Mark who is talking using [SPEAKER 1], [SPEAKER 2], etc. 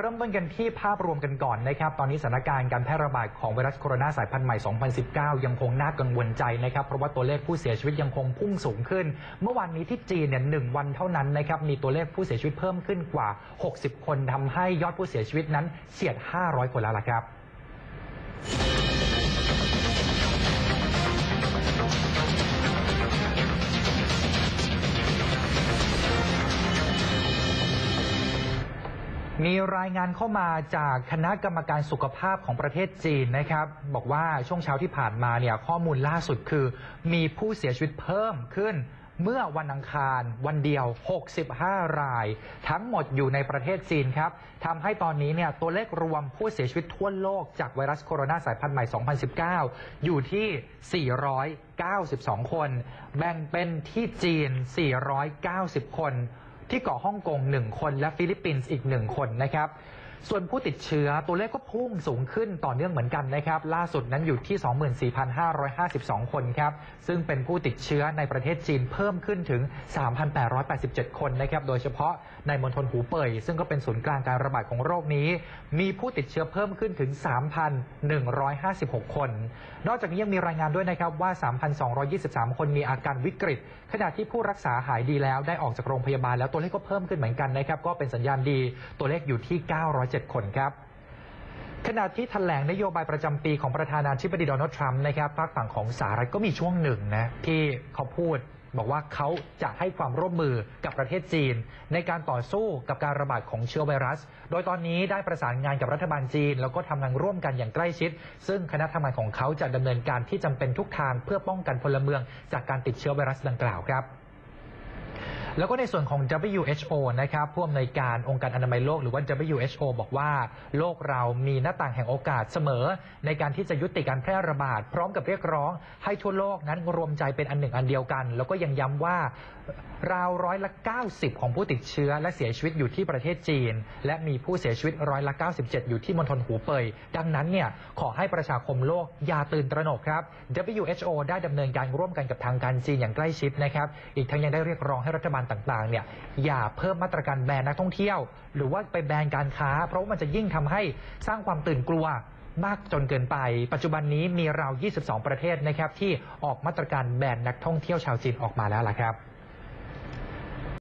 [SPEAKER 1] เริ่มต้นกันที่ภาพรวมกันก่อนนะครับ ตอนนี้สถานการณ์การแพร่ระบาดของไวรัสโคโรนาสายพันธุ์ใหม่ 2019 ยังคงน่ากังวลใจนะครับ เพราะว่าตัวเลขผู้เสียชีวิตยังคงพุ่งสูงขึ้น เมื่อวานนี้ที่จีนเนี่ยหนึ่งวันเท่านั้นนะครับ มีตัวเลขผู้เสียชีวิตเพิ่มขึ้นกว่า 60 คนทำให้ยอดผู้เสียชีวิตนั้นเฉียด 500 คนแล้วล่ะครับ มีรายงานเข้ามาจากคณะกรรมการสุขภาพของประเทศจีนนะครับ บอกว่าช่วงเช้าที่ผ่านมาเนี่ยข้อมูลล่าสุดคือ มีผู้เสียชีวิตเพิ่มขึ้นเมื่อวันอังคารวันเดียว 65 ราย ทั้งหมดอยู่ในประเทศจีนครับทำให้ตอนนี้เนี่ยตัวเลขรวมผู้เสียชีวิตทั่วโลกจากไวรัสโคโรนาสายพันธุ์ใหม่ 2019 อยู่ที่ 492 คน แบ่งเป็นที่จีน 490 คน ที่เกาะฮ่องกง 1 คนและฟิลิปปินส์อีก 1 คนนะครับ ส่วนผู้ติดเชื้อตัวเลขก็พุ่งสูงขึ้นต่อเนื่องเหมือนกันนะครับ ล่าสุดนั้นอยู่ที่ 24,552 คนครับ ซึ่งเป็นผู้ติดเชื้อในประเทศจีนเพิ่มขึ้นถึง 3,887 คนนะครับ โดยเฉพาะในมณฑลหูเป่ย ซึ่งก็เป็นศูนย์กลางการระบาดของโรคนี้ มีผู้ติดเชื้อเพิ่มขึ้นถึง 3,156 คน นอกจากนี้ยังมีรายงานด้วยนะครับว่า 3,223 คนมีอาการวิกฤต ขณะที่ผู้รักษาหายดีแล้วได้ออกจากโรงพยาบาลแล้วตัวเลขก็เพิ่มขึ้นเหมือนกันนะครับ ก็เป็นสัญญาณดี ตัวเลขอยู่ที่ 9 7 คนครับขณะที่แถลงนโยบายประจำปีของประธานาธิบดีโดนัลด์ทรัมป์นะครับฝากฝั่งของสหรัฐก็มีช่วงหนึ่งนะที่เขาพูดบอกว่าเขาจะให้ความร่วมมือกับประเทศจีน ในการต่อสู้กับการระบาดของเชื้อไวรัส โดยตอนนี้ได้ประสานงานกับรัฐบาลจีน แล้วก็ทำงานร่วมกันอย่างใกล้ชิด ซึ่งคณะทำงานของเขาจะดำเนินการที่จำเป็นทุกทางเพื่อป้องกันพลเมือง จากการติดเชื้อไวรัสดังกล่าวครับ แล้วก็ในส่วนของ WHO นะครับผู้อำนวยการองค์การอนามัยโลกหรือว่า WHO บอกว่า โลกเรามีหน้าต่างแห่งโอกาสเสมอ ในการที่จะยุติการแพร่ระบาด พร้อมกับเรียกร้อง ให้ทั่วโลกนั้นรวมใจเป็นอันหนึ่งอันเดียวกัน แล้วก็ยังย้ำว่าราวร้อยละ 90 ของผู้ติดเชื้อและเสียชีวิตอยู่ที่ประเทศจีน และมีผู้เสียชีวิตร้อยละ 97 อยู่ที่มณฑลหูเป่ยดังนั้นเนี่ยขอให้ประชาคมโลกอย่าตื่นตระหนกครับ WHO ได้ดำเนินการร่วมกันกับทางการจีนอย่างใกล้ชิดนะครับอีกทั้งยังได้เรียกร้องให้รัฐบาลต่างๆเนี่ยอย่าเพิ่มมาตรการแบนนักท่องเที่ยว หรือว่าไปแบนการค้า เพราะว่ามันจะยิ่งทำให้สร้างความตื่นกลัวมากจนเกินไป ปัจจุบันนี้มีราว 22 ประเทศนะครับที่ออกมาตรการแบนนักท่องเที่ยวชาวจีนออกมาแล้วล่ะครับ